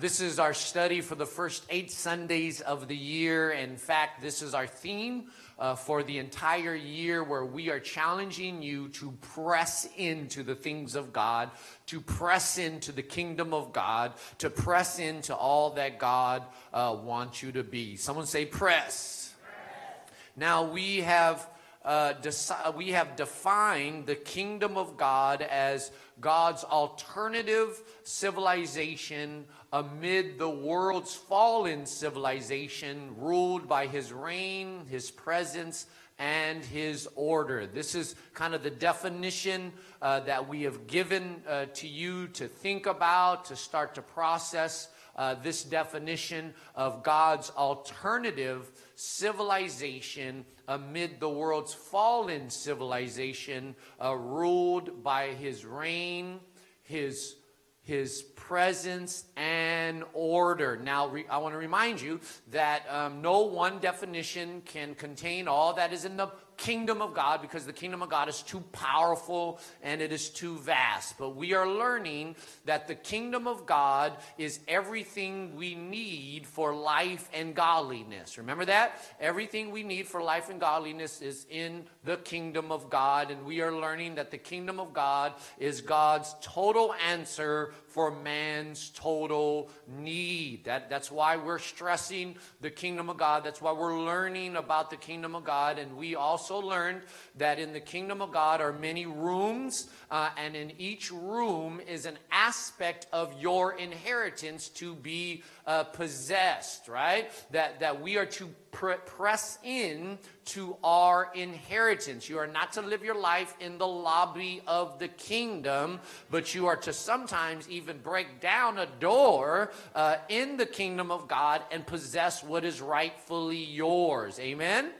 This is our study for the first eight Sundays of the year. In fact, this is our theme uh, for the entire year where we are challenging you to press into the things of God, to press into the kingdom of God, to press into all that God uh, wants you to be. Someone say, press. press. Now, we have. Uh, deci- we have defined the kingdom of God as God's alternative civilization amid the world's fallen civilization ruled by his reign, his presence, and his order. This is kind of the definition uh, that we have given uh, to you to think about, to start to process uh, this definition of God's alternative civilization amid the world's fallen civilization uh, ruled by his reign, his his presence and order. Now, re- I want to remind you that um, no one definition can contain all that is in the kingdom of God because the kingdom of God is too powerful and it is too vast. But we are learning that the kingdom of God is everything we need for life and godliness. Remember that? Everything we need for life and godliness is in the kingdom of God. And we are learning that the kingdom of God is God's total answer for man's total need. That, that's why we're stressing the kingdom of God. That's why we're learning about the kingdom of God. And we also learned that in the kingdom of God are many rooms, uh, and in each room is an aspect of your inheritance to be uh, possessed, right? That, that we are to pr- press in to our inheritance. You are not to live your life in the lobby of the kingdom, but you are to sometimes even break down a door uh, in the kingdom of God and possess what is rightfully yours. Amen?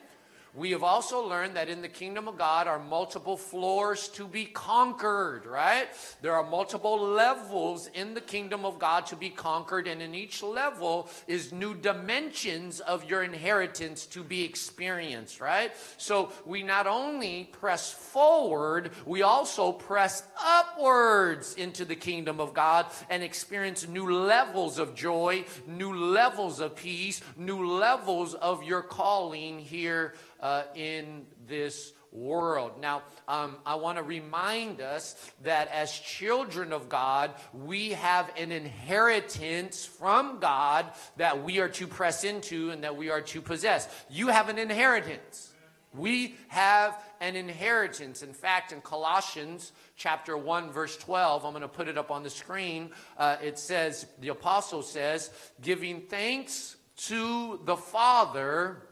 We have also learned that in the kingdom of God are multiple floors to be conquered, right? There are multiple levels in the kingdom of God to be conquered, and in each level is new dimensions of your inheritance to be experienced, right? So we not only press forward, we also press upwards into the kingdom of God and experience new levels of joy, new levels of peace, new levels of your calling here uh, in this world. Now, um, I want to remind us that as children of God, we have an inheritance from God that we are to press into and that we are to possess. You have an inheritance. We have an inheritance. In fact, in Colossians chapter 1, verse 12, I'm going to put it up on the screen. Uh, it says, the apostle says, giving thanks to the Father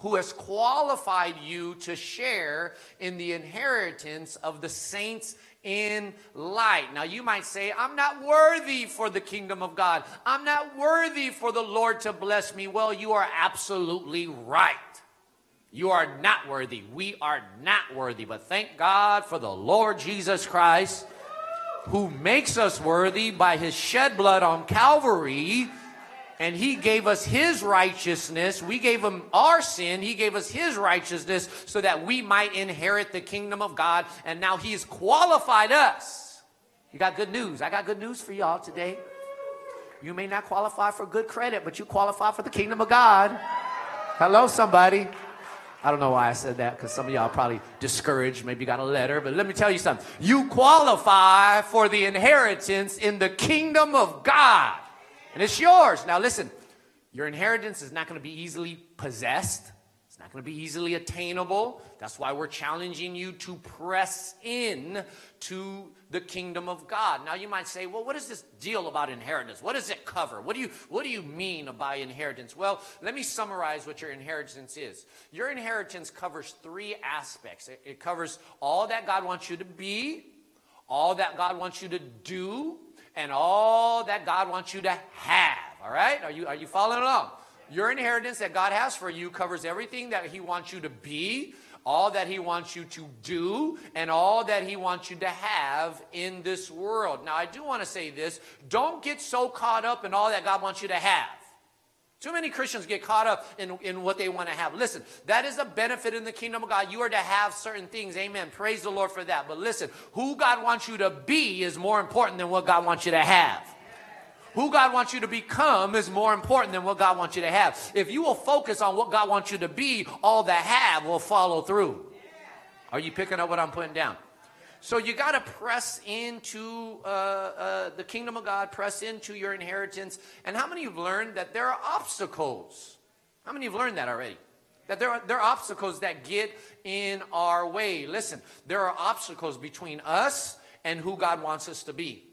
who has qualified you to share in the inheritance of the saints in light. Now, you might say, I'm not worthy for the kingdom of God. I'm not worthy for the Lord to bless me. Well, you are absolutely right. You are not worthy. We are not worthy. But thank God for the Lord Jesus Christ who makes us worthy by his shed blood on Calvary and he gave us his righteousness. We gave him our sin. He gave us his righteousness so that we might inherit the kingdom of God. And now he's qualified us. You got good news. I got good news for y'all today. You may not qualify for good credit, but you qualify for the kingdom of God. Hello, somebody. I don't know why I said that because some of y'all probably discouraged, maybe got a letter, but let me tell you something. You qualify for the inheritance in the kingdom of God and it's yours. Now, listen, your inheritance is not going to be easily possessed, it's not going to be easily attainable. That's why we're challenging you to press in to the kingdom of God. Now, you might say, well, what is this deal about inheritance? What does it cover? What do you, what do you mean by inheritance? Well, let me summarize what your inheritance is. Your inheritance covers three aspects it, it covers all that God wants you to be, all that God wants you to do, and all that God wants you to have. All right? Are you, are you following along? Your inheritance that God has for you covers everything that He wants you to be, all that He wants you to do, and all that He wants you to have in this world. Now, I do want to say this don't get so caught up in all that God wants you to have. Too many Christians get caught up in, in what they want to have. Listen, that is a benefit in the kingdom of God. You are to have certain things. Amen. Praise the Lord for that. But listen, who God wants you to be is more important than what God wants you to have. Who God wants you to become is more important than what God wants you to have. If you will focus on what God wants you to be, all the have will follow through. Are you picking up what I'm putting down? So you got to press into uh, uh, the kingdom of God, press into your inheritance. And how many have learned that there are obstacles? How many have learned that already? That there are, there are obstacles that get in our way. Listen, there are obstacles between us and who God wants us to be.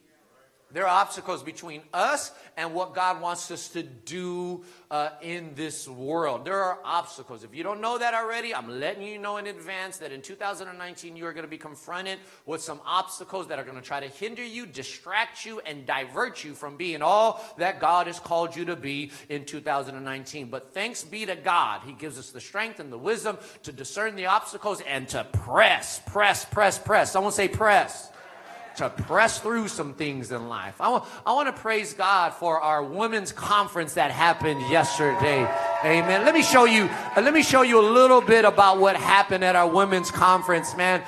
There are obstacles between us and what God wants us to do uh, in this world. There are obstacles. If you don't know that already, I'm letting you know in advance that in 2019 you are going to be confronted with some obstacles that are going to try to hinder you, distract you, and divert you from being all that God has called you to be in 2019. But thanks be to God, He gives us the strength and the wisdom to discern the obstacles and to press, press, press, press. Someone say press to press through some things in life. I want, to praise God for our women's conference that happened yesterday. Amen. Let me show you, uh, let me show you a little bit about what happened at our women's conference, man.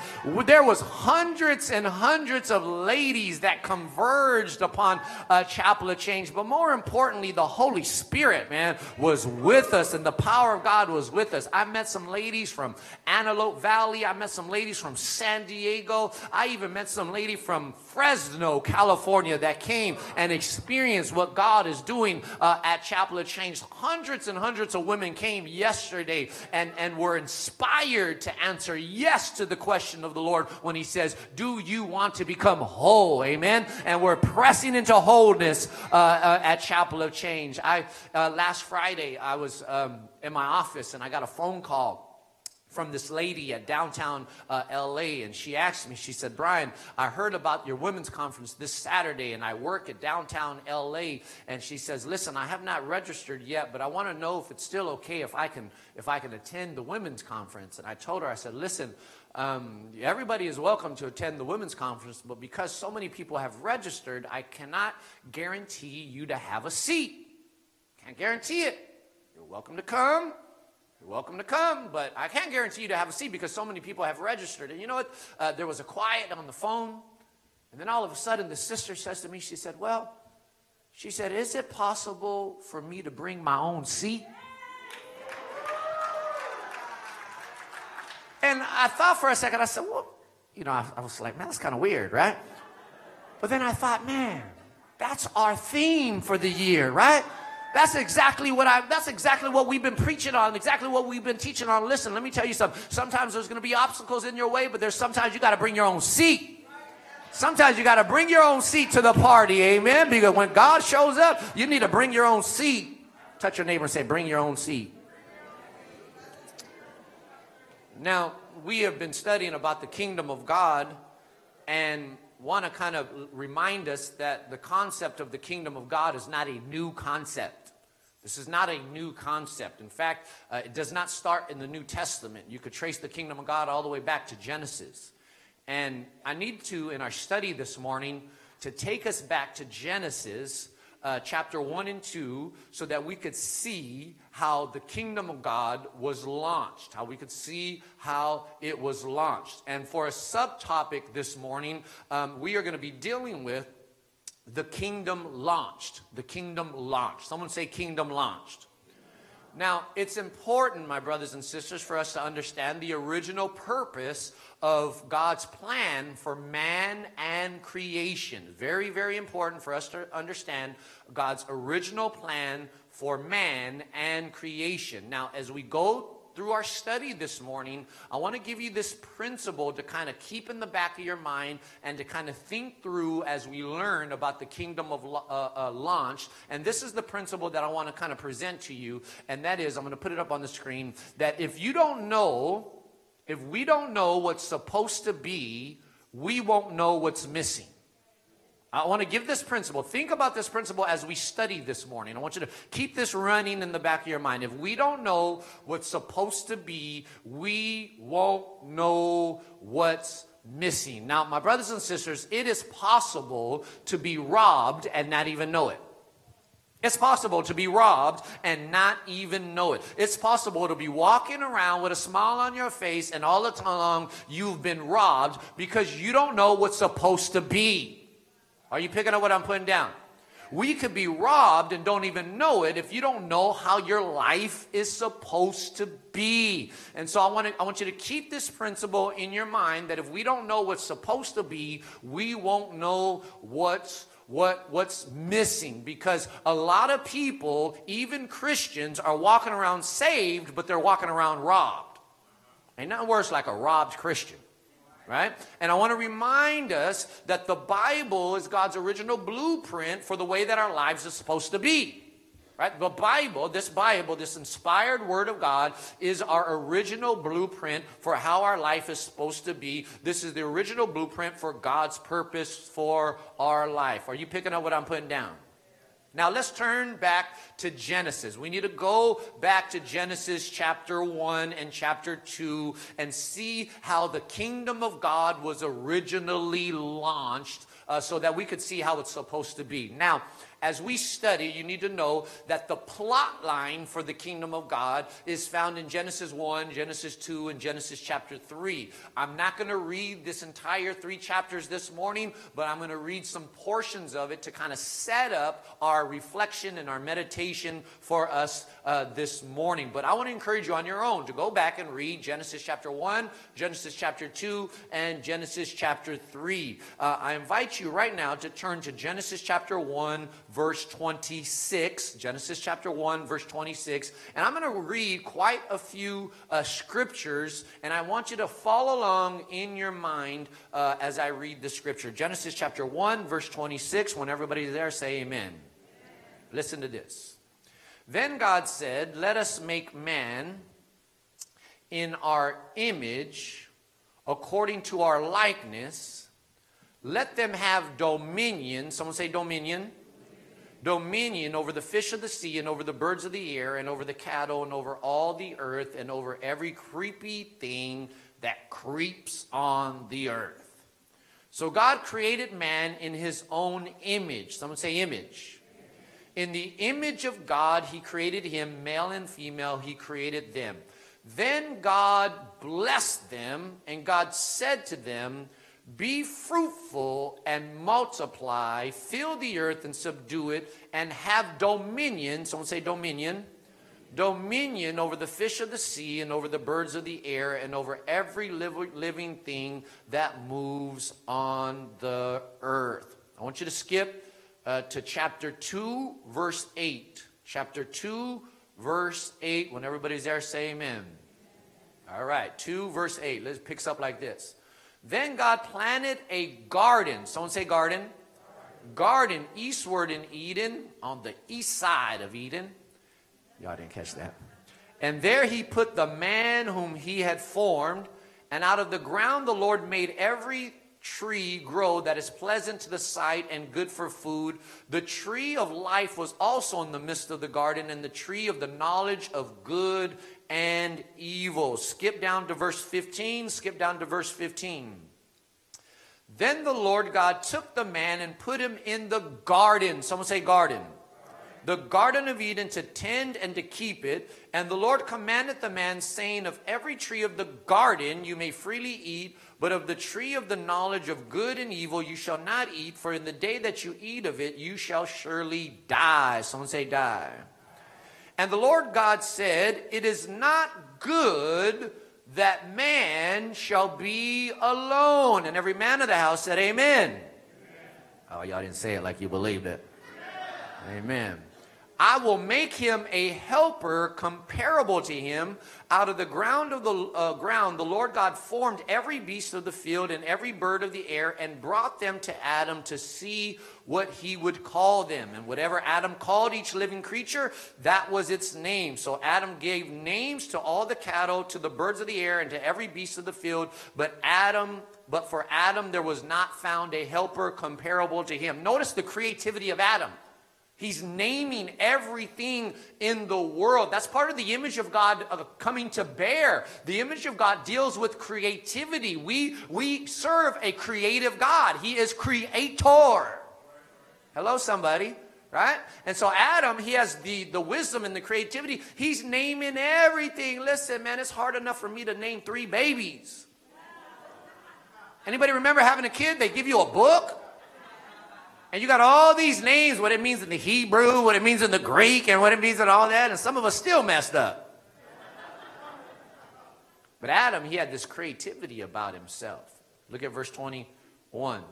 There was hundreds and hundreds of ladies that converged upon a chapel of change, but more importantly, the Holy Spirit, man, was with us and the power of God was with us. I met some ladies from Antelope Valley. I met some ladies from San Diego. I even met some lady from Fresno, California that came and experienced what God is doing uh, at Chapel of Change. Hundreds and hundreds hundreds of women came yesterday and, and were inspired to answer yes to the question of the Lord when He says, Do you want to become whole? Amen. And we're pressing into wholeness uh, uh, at Chapel of Change. I uh, Last Friday, I was um, in my office and I got a phone call from this lady at downtown uh, LA, and she asked me, she said, Brian, I heard about your women's conference this Saturday, and I work at downtown LA. And she says, Listen, I have not registered yet, but I want to know if it's still okay if I can if I can attend the women's conference. And I told her, I said, Listen, um, everybody is welcome to attend the women's conference, but because so many people have registered, I cannot guarantee you to have a seat. Can't guarantee it. You're welcome to come. You're welcome to come, but I can't guarantee you to have a seat because so many people have registered. And you know what? Uh, there was a quiet on the phone. And then all of a sudden, the sister says to me, she said, Well, she said, Is it possible for me to bring my own seat? And I thought for a second, I said, Well, you know, I, I was like, Man, that's kind of weird, right? But then I thought, Man, that's our theme for the year, right? That's exactly what I that's exactly what we've been preaching on, exactly what we've been teaching on. Listen, let me tell you something. Sometimes there's going to be obstacles in your way, but there's sometimes you got to bring your own seat. Sometimes you got to bring your own seat to the party. Amen. Because when God shows up, you need to bring your own seat. Touch your neighbor and say, "Bring your own seat." Now, we have been studying about the kingdom of God and want to kind of remind us that the concept of the kingdom of God is not a new concept. This is not a new concept. In fact, uh, it does not start in the New Testament. You could trace the kingdom of God all the way back to Genesis. And I need to, in our study this morning, to take us back to Genesis uh, chapter 1 and 2 so that we could see how the kingdom of God was launched, how we could see how it was launched. And for a subtopic this morning, um, we are going to be dealing with the kingdom launched. The kingdom launched. Someone say kingdom launched. Now, it's important, my brothers and sisters, for us to understand the original purpose of God's plan for man and creation. Very, very important for us to understand God's original plan for man and creation. Now, as we go through our study this morning, I want to give you this principle to kind of keep in the back of your mind and to kind of think through as we learn about the kingdom of uh, uh, launch. And this is the principle that I want to kind of present to you. And that is, I'm going to put it up on the screen, that if you don't know, if we don't know what's supposed to be, we won't know what's missing. I want to give this principle. Think about this principle as we study this morning. I want you to keep this running in the back of your mind. If we don't know what's supposed to be, we won't know what's missing. Now, my brothers and sisters, it is possible to be robbed and not even know it. It's possible to be robbed and not even know it. It's possible to be walking around with a smile on your face and all the time you've been robbed because you don't know what's supposed to be. Are you picking up what I'm putting down? we could be robbed and don't even know it if you don't know how your life is supposed to be. And so I want to, I want you to keep this principle in your mind that if we don't know what's supposed to be, we won't know what's what, what's missing because a lot of people, even Christians, are walking around saved, but they're walking around robbed. Ain't nothing worse like a robbed Christian right? And I want to remind us that the Bible is God's original blueprint for the way that our lives are supposed to be. Right? The Bible, this Bible, this inspired Word of God, is our original blueprint for how our life is supposed to be. This is the original blueprint for God's purpose for our life. Are you picking up what I'm putting down? Now let's turn back to Genesis. We need to go back to Genesis chapter 1 and chapter 2 and see how the kingdom of God was originally launched uh, so that we could see how it's supposed to be. Now, as we study, you need to know that the plot line for the kingdom of God is found in Genesis 1, Genesis 2, and Genesis chapter 3. I'm not going to read this entire three chapters this morning, but I'm going to read some portions of it to kind of set up our reflection and our meditation for us uh, this morning. But I want to encourage you on your own to go back and read Genesis chapter 1, Genesis chapter 2, and Genesis chapter 3. Uh, I invite you right now to turn to Genesis chapter 1, verse 26, Genesis chapter 1, verse 26. And I'm going to read quite a few uh, scriptures, and I want you to follow along in your mind uh, as I read the scripture. Genesis chapter 1, verse 26. When everybody's there, say amen. amen. Listen to this. Then God said, Let us make man in our image, according to our likeness. Let them have dominion. Someone say dominion dominion over the fish of the sea and over the birds of the air and over the cattle and over all the earth and over every creepy thing that creeps on the earth. So God created man in his own image. Someone say image. In the image of God, he created him, male and female, he created them. Then God blessed them, and God said to them, be fruitful and multiply, fill the earth and subdue it, and have dominion. Someone say dominion. Dominion over the fish of the sea and over the birds of the air and over every living thing that moves on the earth. I want you to skip uh, to chapter 2, verse 8. Chapter 2, verse 8. When everybody's there, say amen. All right, 2, verse 8. Let's pick up like this. Then God planted a garden. Someone say garden. Garden eastward in Eden, on the east side of Eden. Y'all didn't catch that. And there he put the man whom he had formed. And out of the ground the Lord made every tree grow that is pleasant to the sight and good for food. The tree of life was also in the midst of the garden, and the tree of the knowledge of good and evil. Skip down to verse 15. Skip down to verse 15. Then the Lord God took the man and put him in the garden. Someone say garden. The garden of Eden to tend and to keep it. And the Lord commanded the man, saying, Of every tree of the garden you may freely eat, but of the tree of the knowledge of good and evil you shall not eat, for in the day that you eat of it you shall surely die. Someone say, die. And the Lord God said, It is not good that man shall be alone. And every man of the house said, Amen. Amen. Oh, y'all didn't say it like you believed it. Amen. Amen. I will make him a helper comparable to him. Out of the ground of the uh, ground, the Lord God formed every beast of the field and every bird of the air and brought them to Adam to see what he would call them. And whatever Adam called each living creature, that was its name. So Adam gave names to all the cattle, to the birds of the air, and to every beast of the field. But Adam but for Adam there was not found a helper comparable to him. Notice the creativity of Adam. He's naming everything in the world. That's part of the image of God coming to bear. The image of God deals with creativity. We, we serve a creative God. He is creator. Hello, somebody. Right? And so Adam, he has the, the wisdom and the creativity. He's naming everything. Listen, man, it's hard enough for me to name three babies. Anybody remember having a kid? They give you a book And you got all these names, what it means in the Hebrew, what it means in the Greek, and what it means in all that, and some of us still messed up. But Adam, he had this creativity about himself. Look at verse 21.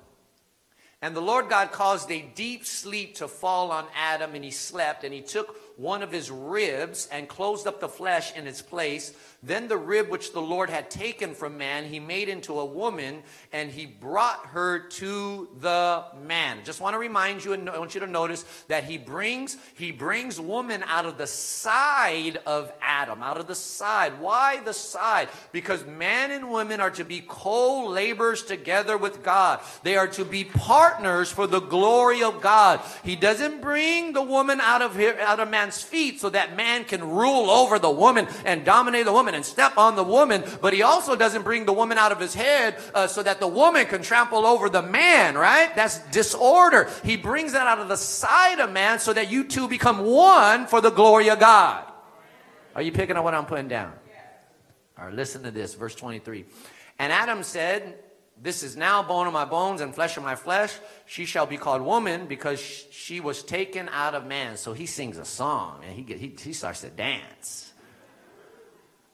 And the Lord God caused a deep sleep to fall on Adam, and he slept, and he took one of his ribs and closed up the flesh in its place. Then the rib which the Lord had taken from man, he made into a woman, and he brought her to the man. Just want to remind you, and I want you to notice that he brings he brings woman out of the side of Adam, out of the side. Why the side? Because man and women are to be co-laborers together with God. They are to be partners for the glory of God. He doesn't bring the woman out of here, out of man's feet so that man can rule over the woman and dominate the woman and step on the woman, but he also doesn't bring the woman out of his head uh, so that the woman can trample over the man, right? That's disorder. He brings that out of the side of man so that you two become one for the glory of God. Are you picking up what I'm putting down? All right, listen to this, verse 23. And Adam said, This is now bone of my bones and flesh of my flesh. She shall be called woman because she was taken out of man. So he sings a song and he, get, he, he starts to dance.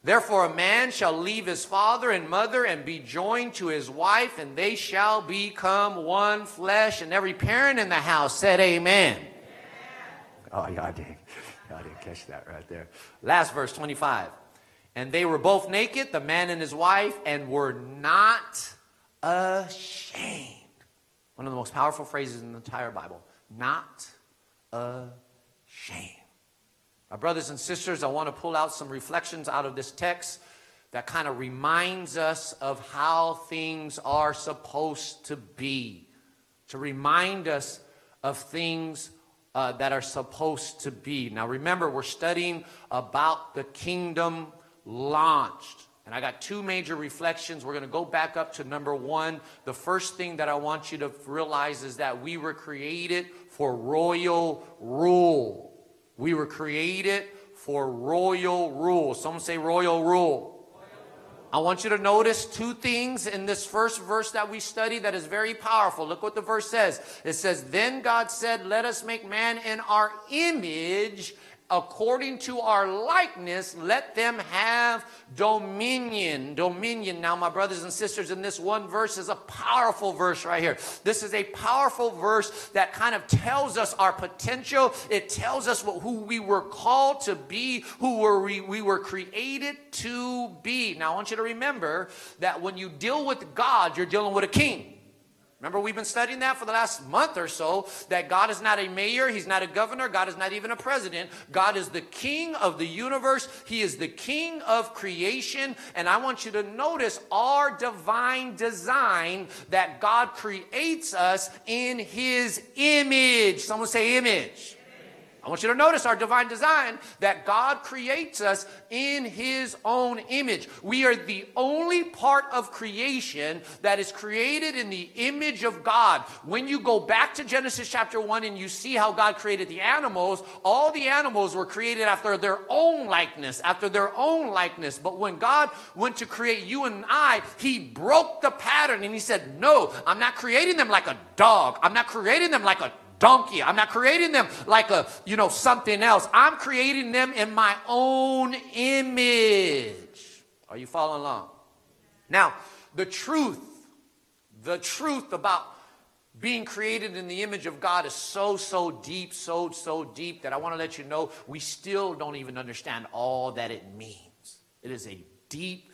Therefore, a man shall leave his father and mother and be joined to his wife, and they shall become one flesh. And every parent in the house said, Amen. amen. Oh, y'all didn't, y'all didn't catch that right there. Last verse 25. And they were both naked, the man and his wife, and were not ashamed. One of the most powerful phrases in the entire Bible. Not ashamed. My brothers and sisters, I want to pull out some reflections out of this text that kind of reminds us of how things are supposed to be, to remind us of things uh, that are supposed to be. Now, remember, we're studying about the kingdom launched. And I got two major reflections. We're going to go back up to number one. The first thing that I want you to realize is that we were created for royal rule. We were created for royal rule. Someone say royal rule. I want you to notice two things in this first verse that we study that is very powerful. Look what the verse says. It says, Then God said, Let us make man in our image according to our likeness, let them have dominion. Dominion. Now, my brothers and sisters, in this one verse is a powerful verse right here. This is a powerful verse that kind of tells us our potential. It tells us what, who we were called to be, who were we, we were created to be. Now, I want you to remember that when you deal with God, you're dealing with a king. Remember, we've been studying that for the last month or so that God is not a mayor, He's not a governor, God is not even a president. God is the king of the universe, He is the king of creation. And I want you to notice our divine design that God creates us in His image. Someone say, image. I want you to notice our divine design that God creates us in his own image. We are the only part of creation that is created in the image of God. When you go back to Genesis chapter 1 and you see how God created the animals, all the animals were created after their own likeness, after their own likeness. But when God went to create you and I, he broke the pattern and he said, No, I'm not creating them like a dog. I'm not creating them like a donkey. I'm not creating them like a, you know, something else. I'm creating them in my own image. Are you following along? Now, the truth, the truth about being created in the image of God is so, so deep, so, so deep that I want to let you know we still don't even understand all that it means. It is a deep,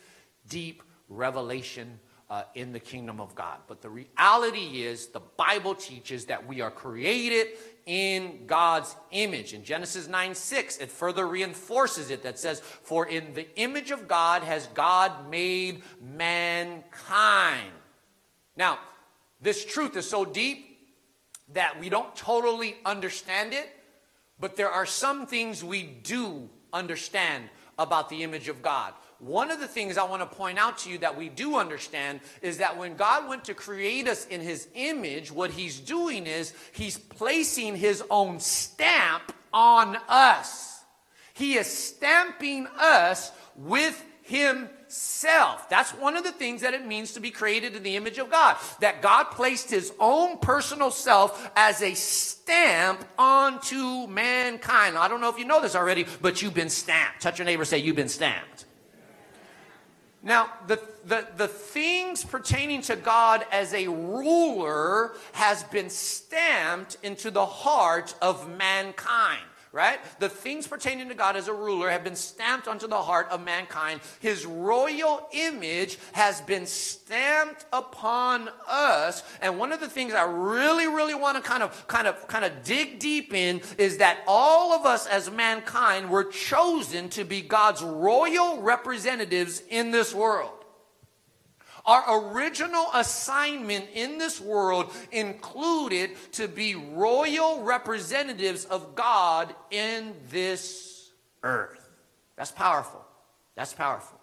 deep revelation uh, in the kingdom of God. But the reality is, the Bible teaches that we are created in God's image. In Genesis 9 6, it further reinforces it that says, For in the image of God has God made mankind. Now, this truth is so deep that we don't totally understand it, but there are some things we do understand about the image of God. One of the things I want to point out to you that we do understand is that when God went to create us in his image, what he's doing is he's placing his own stamp on us. He is stamping us with himself. That's one of the things that it means to be created in the image of God. That God placed his own personal self as a stamp onto mankind. I don't know if you know this already, but you've been stamped. Touch your neighbor, say, You've been stamped. Now, the, the, the things pertaining to God as a ruler has been stamped into the heart of mankind right? The things pertaining to God as a ruler have been stamped onto the heart of mankind. His royal image has been stamped upon us. And one of the things I really, really want to kind of, kind of, kind of dig deep in is that all of us as mankind were chosen to be God's royal representatives in this world. Our original assignment in this world included to be royal representatives of God in this earth. That's powerful. That's powerful.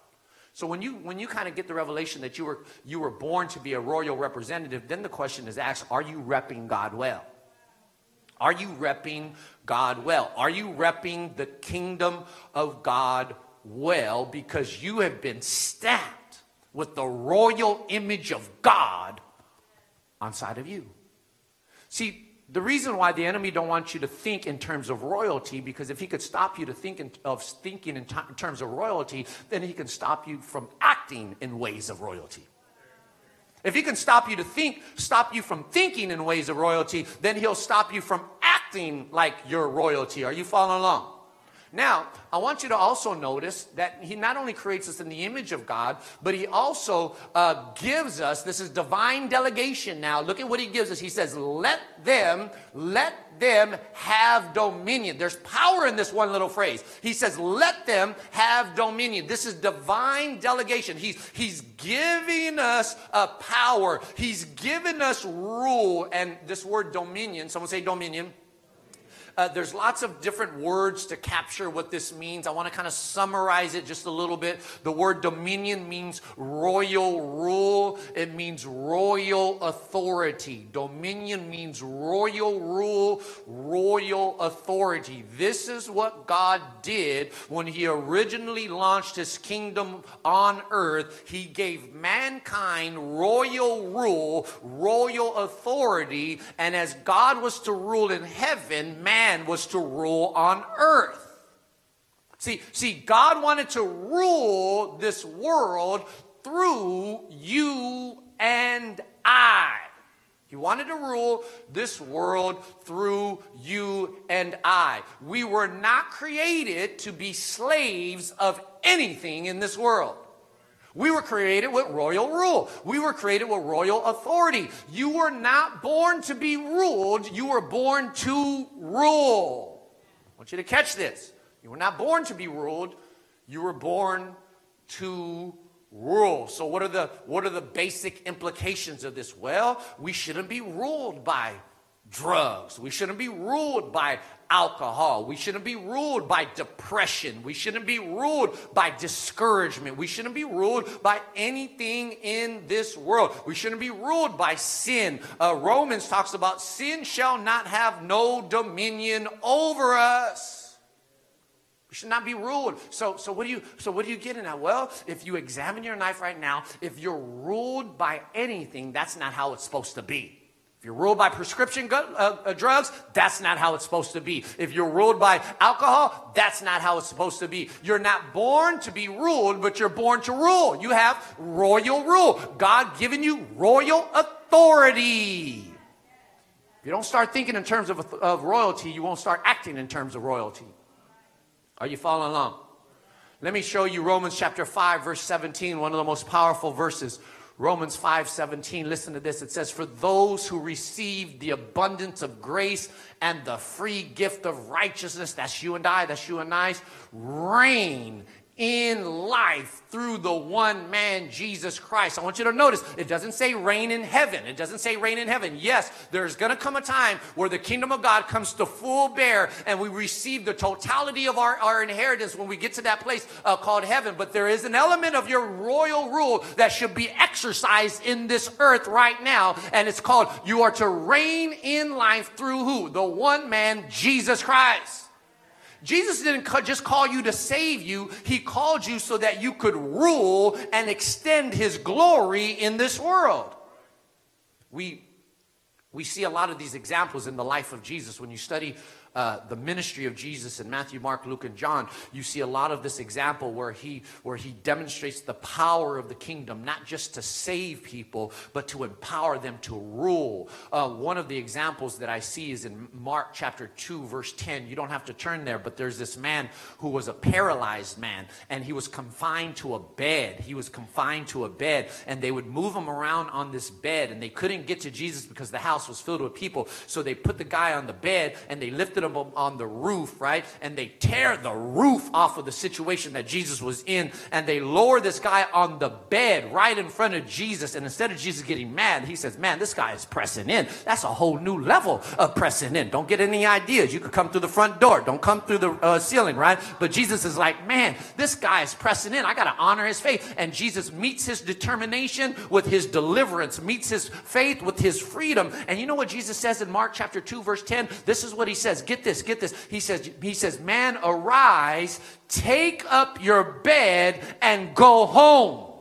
So when you when you kind of get the revelation that you were you were born to be a royal representative, then the question is asked, are you repping God well? Are you repping God well? Are you repping the kingdom of God well because you have been stamped with the royal image of God on side of you. See, the reason why the enemy don't want you to think in terms of royalty because if he could stop you to think in, of thinking in, t- in terms of royalty then he can stop you from acting in ways of royalty. If he can stop you to think stop you from thinking in ways of royalty then he'll stop you from acting like you're royalty. Are you following along now, I want you to also notice that he not only creates us in the image of God, but he also uh, gives us this is divine delegation. Now, look at what he gives us. He says, Let them, let them have dominion. There's power in this one little phrase. He says, Let them have dominion. This is divine delegation. He's, he's giving us a power, he's given us rule. And this word dominion, someone say dominion uh, there's lots of different words to capture what this means. I want to kind of summarize it just a little bit. The word dominion means royal rule, it means royal authority. Dominion means royal rule, royal authority. This is what God did when He originally launched His kingdom on earth. He gave mankind royal rule, royal authority, and as God was to rule in heaven, man man was to rule on earth. See, see, God wanted to rule this world through you and I. He wanted to rule this world through you and I. We were not created to be slaves of anything in this world. We were created with royal rule. We were created with royal authority. You were not born to be ruled, you were born to rule. I want you to catch this. You were not born to be ruled, you were born to rule. So what are the what are the basic implications of this? Well, we shouldn't be ruled by drugs. We shouldn't be ruled by alcohol. We shouldn't be ruled by depression. We shouldn't be ruled by discouragement. We shouldn't be ruled by anything in this world. We shouldn't be ruled by sin. Uh, Romans talks about sin shall not have no dominion over us. We should not be ruled. So, so what do you so what are you getting at? Well, if you examine your life right now, if you're ruled by anything, that's not how it's supposed to be. If you're ruled by prescription uh, uh, drugs, that's not how it's supposed to be. If you're ruled by alcohol, that's not how it's supposed to be. You're not born to be ruled, but you're born to rule. You have royal rule. God given you royal authority. If you don't start thinking in terms of, of royalty, you won't start acting in terms of royalty. Are you following along? Let me show you Romans chapter 5, verse 17, one of the most powerful verses. Romans 5 17, listen to this. It says, For those who receive the abundance of grace and the free gift of righteousness, that's you and I, that's you and I, reign in life through the one man, Jesus Christ. I want you to notice it doesn't say reign in heaven. It doesn't say reign in heaven. Yes, there's going to come a time where the kingdom of God comes to full bear and we receive the totality of our, our inheritance when we get to that place uh, called heaven. But there is an element of your royal rule that should be exercised in this earth right now. And it's called you are to reign in life through who? The one man, Jesus Christ. Jesus didn't just call you to save you, He called you so that you could rule and extend His glory in this world. We, we see a lot of these examples in the life of Jesus. When you study uh, the ministry of Jesus in Matthew, Mark, Luke, and John, you see a lot of this example where he where he demonstrates the power of the kingdom, not just to save people, but to empower them to rule. Uh, one of the examples that I see is in Mark chapter two, verse ten. You don't have to turn there, but there's this man who was a paralyzed man, and he was confined to a bed. He was confined to a bed, and they would move him around on this bed, and they couldn't get to Jesus because the house was filled with people. So they put the guy on the bed and they lifted him them on the roof, right? And they tear the roof off of the situation that Jesus was in, and they lower this guy on the bed right in front of Jesus. And instead of Jesus getting mad, he says, Man, this guy is pressing in. That's a whole new level of pressing in. Don't get any ideas. You could come through the front door, don't come through the uh, ceiling, right? But Jesus is like, Man, this guy is pressing in. I got to honor his faith. And Jesus meets his determination with his deliverance, meets his faith with his freedom. And you know what Jesus says in Mark chapter 2, verse 10? This is what he says Get this, get this. He says, he says, man, arise, take up your bed and go home.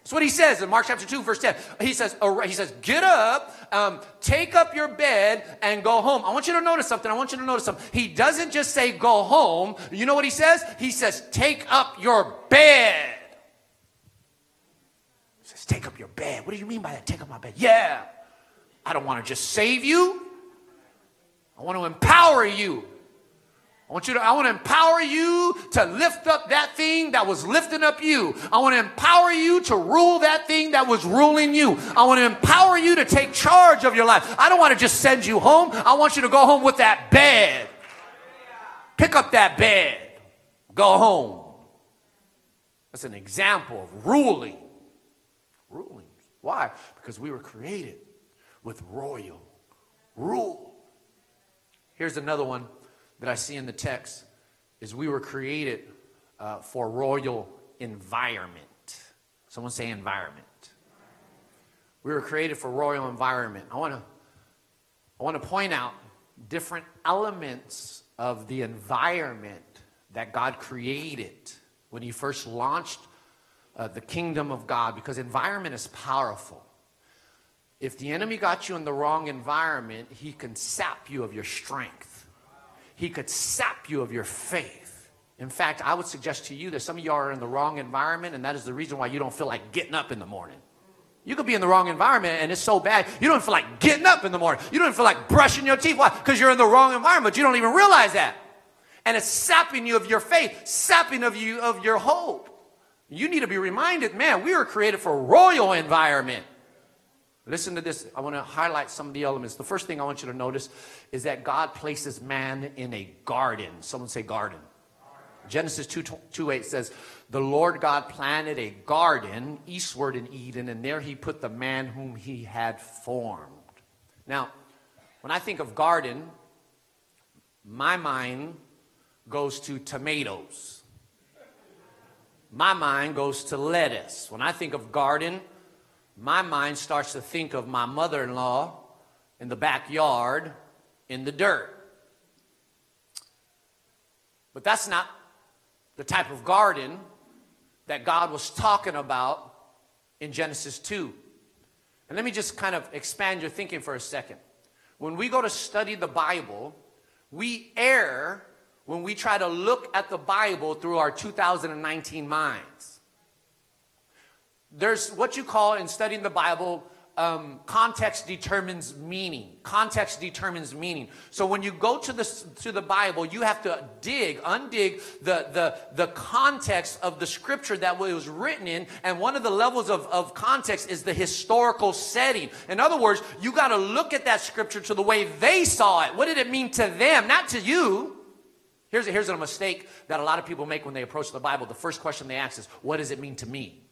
That's what he says in Mark chapter 2, verse 10. He says, he says, get up, um, take up your bed and go home. I want you to notice something. I want you to notice something. He doesn't just say go home. You know what he says? He says, take up your bed. He says, take up your bed. What do you mean by that? Take up my bed. Yeah. I don't want to just save you. I want to empower you. I want you to, I want to empower you to lift up that thing that was lifting up you. I want to empower you to rule that thing that was ruling you. I want to empower you to take charge of your life. I don't want to just send you home. I want you to go home with that bed. Pick up that bed. Go home. That's an example of ruling. Ruling. Why? Because we were created with royal rule. Here's another one that I see in the text is we were created uh, for royal environment. Someone say environment. We were created for royal environment. I want to I want to point out different elements of the environment that God created when he first launched uh, the kingdom of God because environment is powerful. If the enemy got you in the wrong environment, he can sap you of your strength. He could sap you of your faith. In fact, I would suggest to you that some of y'all are in the wrong environment, and that is the reason why you don't feel like getting up in the morning. You could be in the wrong environment and it's so bad, you don't feel like getting up in the morning. You don't feel like brushing your teeth. Why? Because you're in the wrong environment. You don't even realize that. And it's sapping you of your faith, sapping of you of your hope. You need to be reminded, man, we were created for a royal environment. Listen to this. I want to highlight some of the elements. The first thing I want you to notice is that God places man in a garden. Someone say garden. Genesis 2, 2 8 says, The Lord God planted a garden eastward in Eden, and there he put the man whom he had formed. Now, when I think of garden, my mind goes to tomatoes. My mind goes to lettuce. When I think of garden, my mind starts to think of my mother in law in the backyard in the dirt. But that's not the type of garden that God was talking about in Genesis 2. And let me just kind of expand your thinking for a second. When we go to study the Bible, we err when we try to look at the Bible through our 2019 minds there's what you call in studying the Bible um, context determines meaning. Context determines meaning. So when you go to the to the Bible, you have to dig, undig the the the context of the scripture that was written in. And one of the levels of, of context is the historical setting. In other words, you got to look at that scripture to the way they saw it. What did it mean to them, not to you? Here's a, here's a mistake that a lot of people make when they approach the Bible. The first question they ask is, "What does it mean to me?"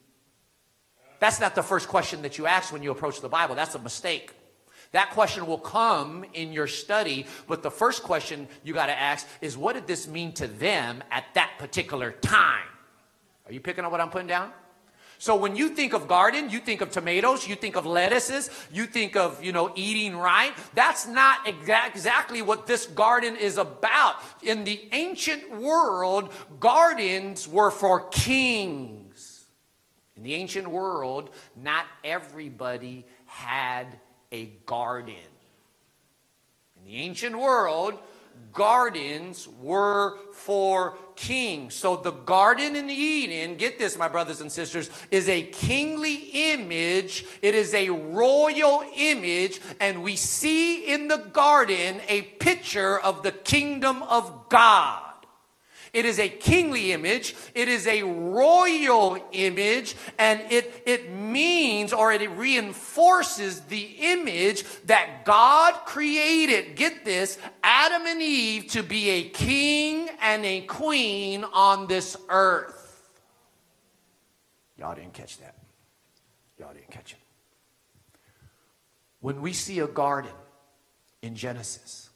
That's not the first question that you ask when you approach the Bible. That's a mistake. That question will come in your study, but the first question you got to ask is what did this mean to them at that particular time? Are you picking up what I'm putting down? So when you think of garden, you think of tomatoes, you think of lettuces, you think of, you know, eating right. That's not exa- exactly what this garden is about. In the ancient world, gardens were for kings. In the ancient world, not everybody had a garden. In the ancient world, gardens were for kings. So the garden in the Eden, get this, my brothers and sisters, is a kingly image. It is a royal image. And we see in the garden a picture of the kingdom of God. It is a kingly image. It is a royal image. And it, it means or it reinforces the image that God created, get this, Adam and Eve to be a king and a queen on this earth. Y'all didn't catch that. Y'all didn't catch it. When we see a garden in Genesis,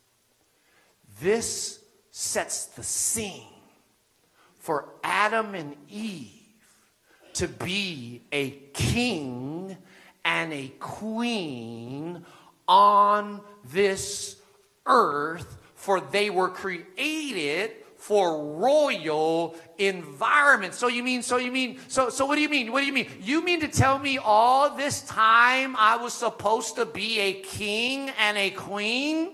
this sets the scene for Adam and Eve to be a king and a queen on this earth, for they were created for royal environment. So you mean, so you mean, so, so what do you mean? What do you mean? You mean to tell me all this time I was supposed to be a king and a queen?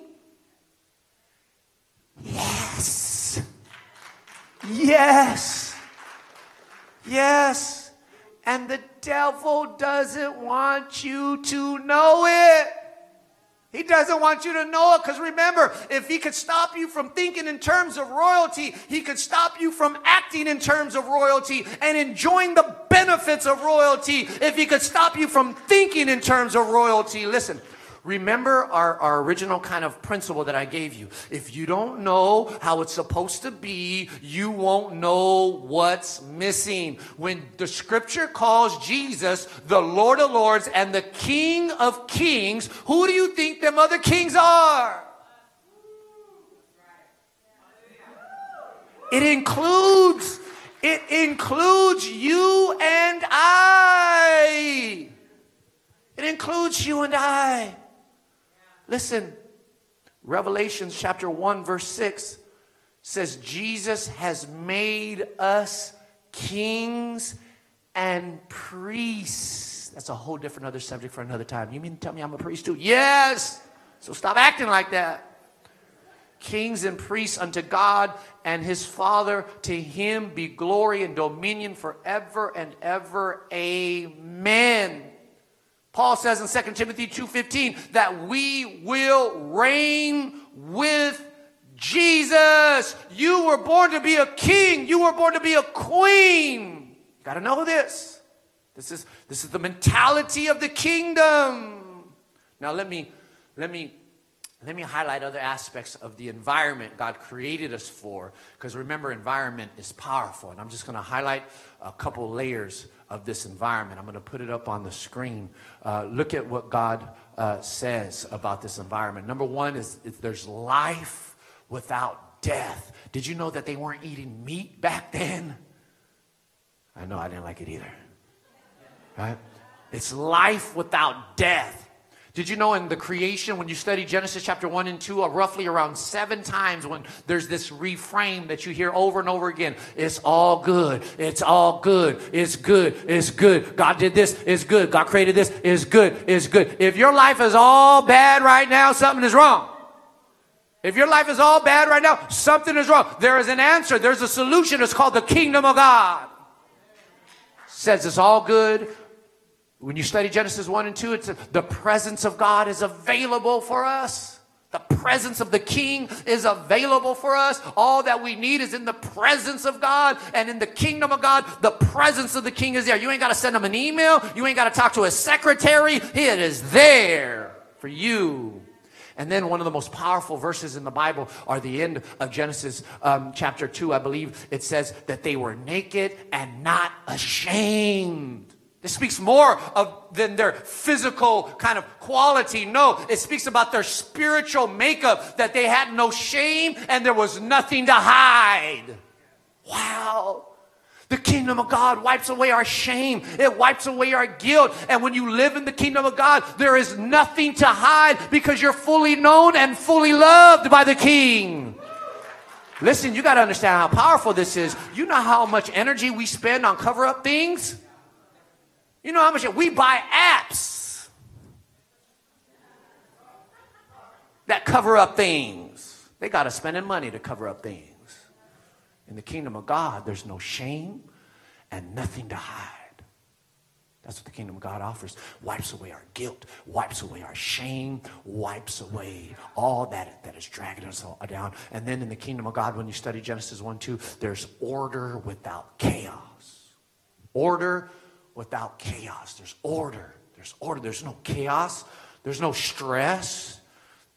Yes. Yes. Yes. And the devil doesn't want you to know it. He doesn't want you to know it because remember, if he could stop you from thinking in terms of royalty, he could stop you from acting in terms of royalty and enjoying the benefits of royalty. If he could stop you from thinking in terms of royalty, listen, Remember our, our original kind of principle that I gave you. If you don't know how it's supposed to be, you won't know what's missing. When the scripture calls Jesus the Lord of Lords and the King of Kings, who do you think them other kings are? It includes, it includes you and I. It includes you and I. Listen, Revelation chapter 1, verse 6 says, Jesus has made us kings and priests. That's a whole different other subject for another time. You mean to tell me I'm a priest too? Yes. So stop acting like that. Kings and priests unto God and his Father. To him be glory and dominion forever and ever. Amen. Paul says in 2 Timothy 2:15 that we will reign with Jesus. You were born to be a king. You were born to be a queen. Got to know this. This is this is the mentality of the kingdom. Now let me let me let me highlight other aspects of the environment God created us for because remember environment is powerful and I'm just going to highlight a couple layers of this environment. I'm going to put it up on the screen. Uh, look at what God uh, says about this environment. Number one is, is there's life without death. Did you know that they weren't eating meat back then? I know I didn't like it either. Right? It's life without death. Did you know in the creation, when you study Genesis chapter 1 and 2, uh, roughly around seven times when there's this reframe that you hear over and over again it's all good, it's all good, it's good, it's good. God did this, it's good. God created this, it's good, it's good. If your life is all bad right now, something is wrong. If your life is all bad right now, something is wrong. There is an answer, there's a solution. It's called the kingdom of God. Says it's all good, when you study Genesis 1 and 2, it's the presence of God is available for us. The presence of the king is available for us. All that we need is in the presence of God and in the kingdom of God. The presence of the king is there. You ain't got to send him an email. You ain't got to talk to a secretary. It is there for you. And then one of the most powerful verses in the Bible are the end of Genesis um, chapter 2. I believe it says that they were naked and not ashamed. This speaks more of than their physical kind of quality. No, it speaks about their spiritual makeup, that they had no shame and there was nothing to hide. Wow. The kingdom of God wipes away our shame. It wipes away our guilt. And when you live in the kingdom of God, there is nothing to hide because you're fully known and fully loved by the king. Listen, you got to understand how powerful this is. You know how much energy we spend on cover up things? You know how much we buy apps that cover up things. They got to spend money to cover up things. In the kingdom of God, there's no shame and nothing to hide. That's what the kingdom of God offers. Wipes away our guilt, wipes away our shame, wipes away all that that is dragging us down. And then in the kingdom of God, when you study Genesis 1 2, there's order without chaos. Order without chaos. There's order. There's order. There's no chaos. There's no stress.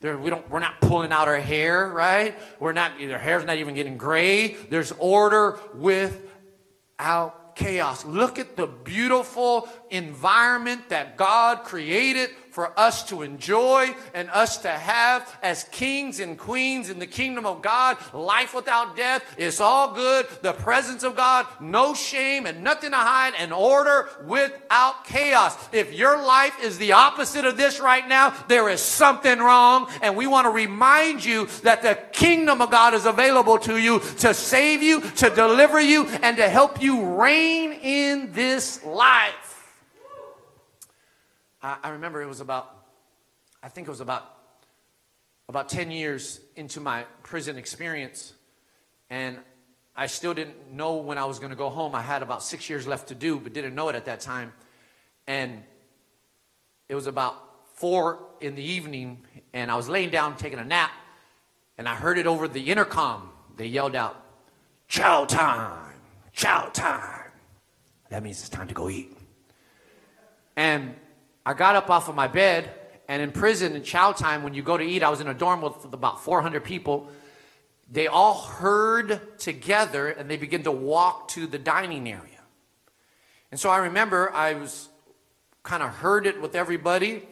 There, we don't, we're not pulling out our hair, right? We're not, our hair's not even getting gray. There's order without chaos. Look at the beautiful environment that God created for us to enjoy and us to have as kings and queens in the kingdom of God. Life without death. It's all good. The presence of God, no shame and nothing to hide, and order without chaos. If your life is the opposite of this right now, there is something wrong. And we want to remind you that the kingdom of God is available to you to save you, to deliver you, and to help you reign in this life. I, remember it was about, I think it was about, about 10 years into my prison experience. And I still didn't know when I was going to go home. I had about six years left to do, but didn't know it at that time. And it was about four in the evening, and I was laying down taking a nap, and I heard it over the intercom. They yelled out, Chow time, chow time. That means it's time to go eat. And I got up off of my bed, and in prison, in chow time, when you go to eat, I was in a dorm with about 400 people. They all herd together and they begin to walk to the dining area. And so I remember I was kind of herded with everybody,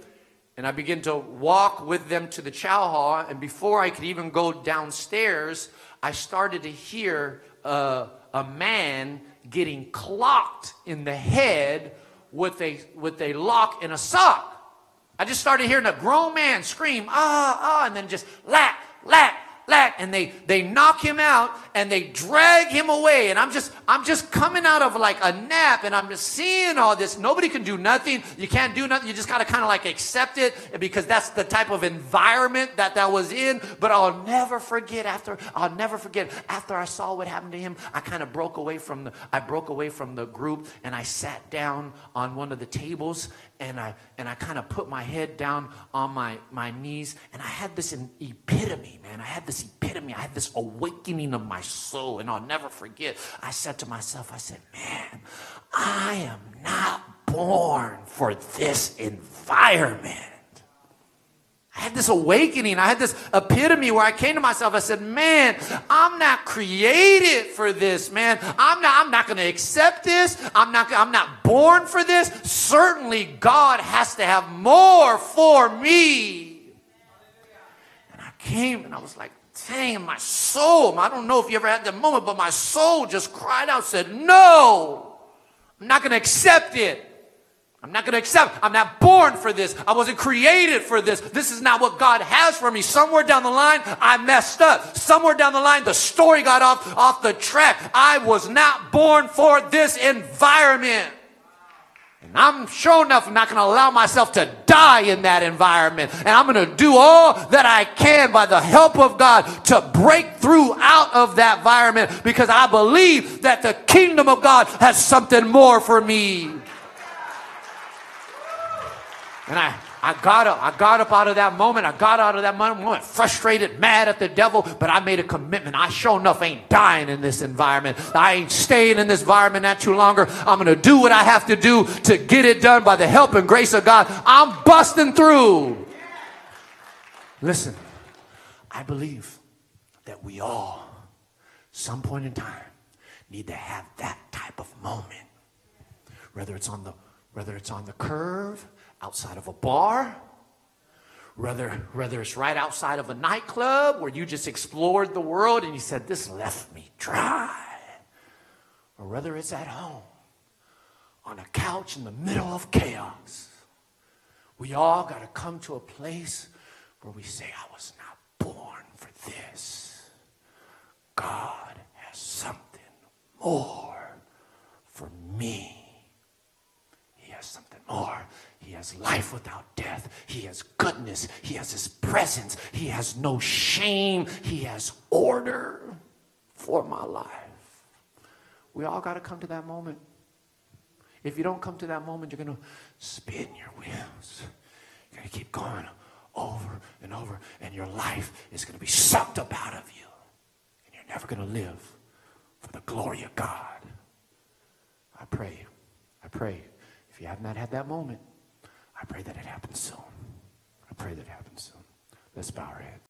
and I began to walk with them to the chow hall. And before I could even go downstairs, I started to hear uh, a man getting clocked in the head with a, with a lock in a sock. I just started hearing a grown man scream, ah, ah, and then just lack, and they they knock him out and they drag him away. And i'm just i'm just coming out of like a nap and i'm just seeing all this. Nobody can do nothing. You can't do nothing. You just gotta kind of like accept it because that's the type of environment that that was in. But i'll never forget after i'll never forget after i saw what happened to him i kind of broke away from the i broke away from the group and i sat down on one of the tables and I and I kind of put my head down on my my knees and I had this epitome, man. I had this epitome. I had this awakening of my soul, and I'll never forget. I said to myself, I said, "Man, I am not born for this environment." I had this awakening. I had this epitome where I came to myself. I said, man, I'm not created for this, man. I'm not, I'm not going to accept this. I'm not, I'm not born for this. Certainly God has to have more for me. And I came and I was like, dang, my soul. I don't know if you ever had that moment, but my soul just cried out, said, no, I'm not going to accept it. I'm not going to accept. I'm not born for this. I wasn't created for this. This is not what God has for me. Somewhere down the line, I messed up. Somewhere down the line, the story got off, off the track. I was not born for this environment. And I'm sure enough I'm not going to allow myself to die in that environment. And I'm going to do all that I can by the help of God to break through out of that environment because I believe that the kingdom of God has something more for me. And I, I got up. I got up out of that moment. I got out of that moment frustrated, mad at the devil, but I made a commitment. I sure enough ain't dying in this environment. I ain't staying in this environment that too longer. I'm going to do what I have to do to get it done by the help and grace of God. I'm busting through. Listen, I believe that we all, some point in time, need to have that type of moment. Whether it's on the whether it's on the curve outside of a bar, whether, whether it's right outside of a nightclub where you just explored the world and you said, This left me dry. or whether it's at home, on a couch in the middle of chaos, we all got to come to a place where we say, I was not born for this. God has something more for me. He has something more. He has life without death. He has goodness. He has His presence. He has no shame. He has order for my life. We all got to come to that moment. If you don't come to that moment, you're going to spin your wheels. You're going to keep going over and over, and your life is going to be sucked up out of you. And you're never going to live for the glory of God. I pray, I pray, if you have not had that moment, I pray that it happens soon. I pray that it happens soon. Let's bow our heads.